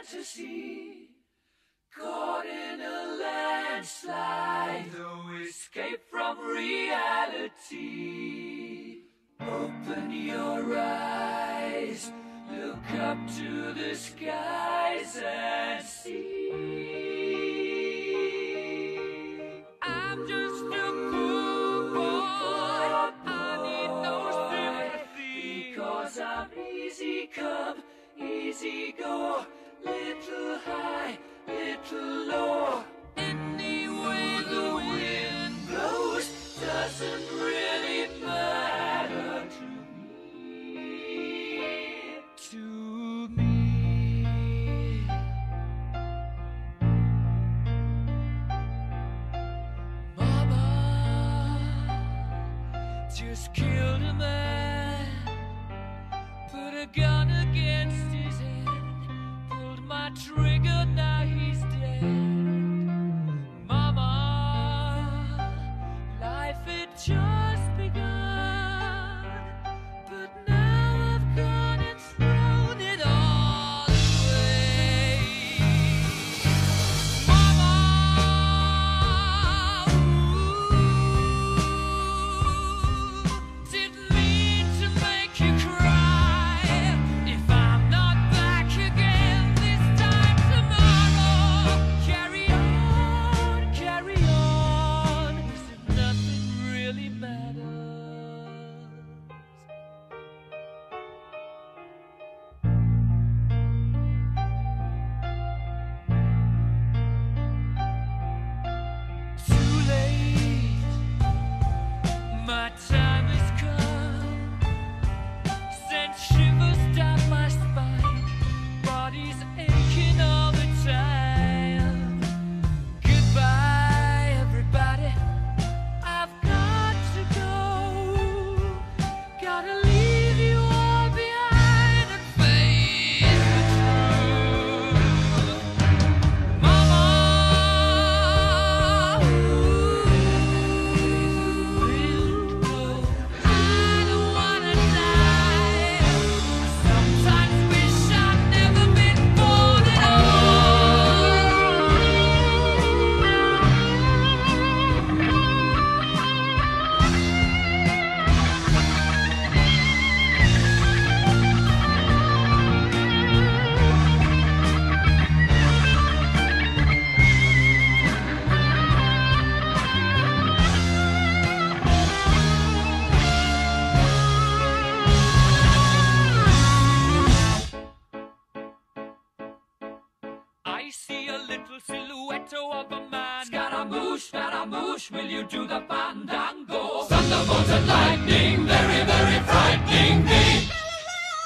fantasy. Caught in a landslide, no escape from reality. Open your eyes, look up to the skies and see. Just killed a man, shivers down my spine, body's aching silhouette of a man. Scaramouche, Scaramouche, will you do the fandango? Thunderbolt and lightning, very, very frightening me.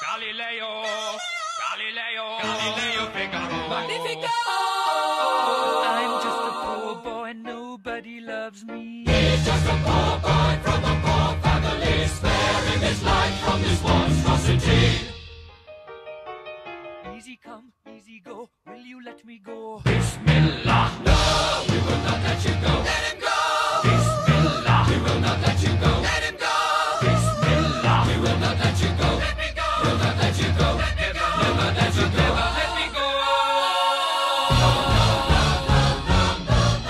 Galileo, Galileo, Galileo Figaro. Magnifico! I'm just a poor boy, nobody loves me. He's just a poor boy you let me go? Bismillah. No, we will not let you go. Let him go. Bismillah. We will not let you go. Let him go. Bismillah. We will not let you go. Let me go. Will not let you go. Let me go. Never let you go. Never let me go.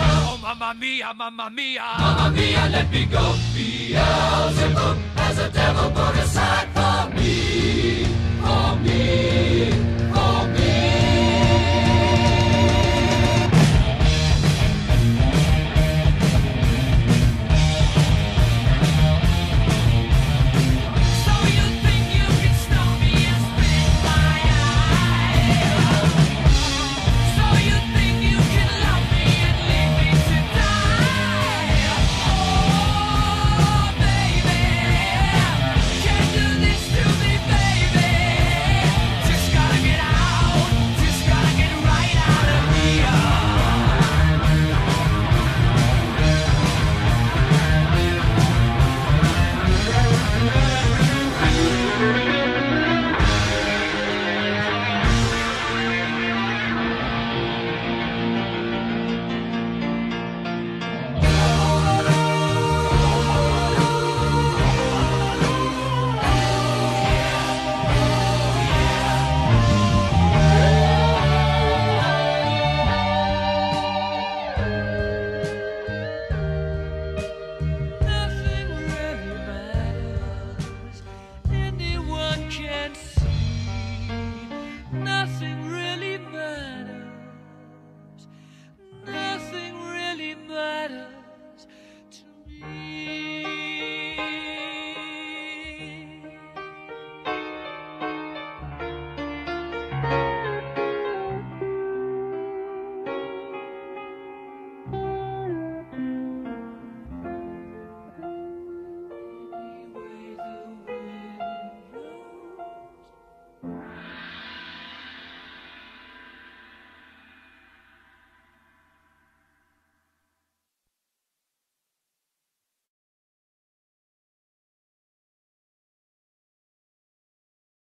Oh, mamma mia, mamma mia. Mamma mia, let me go. Beelzebub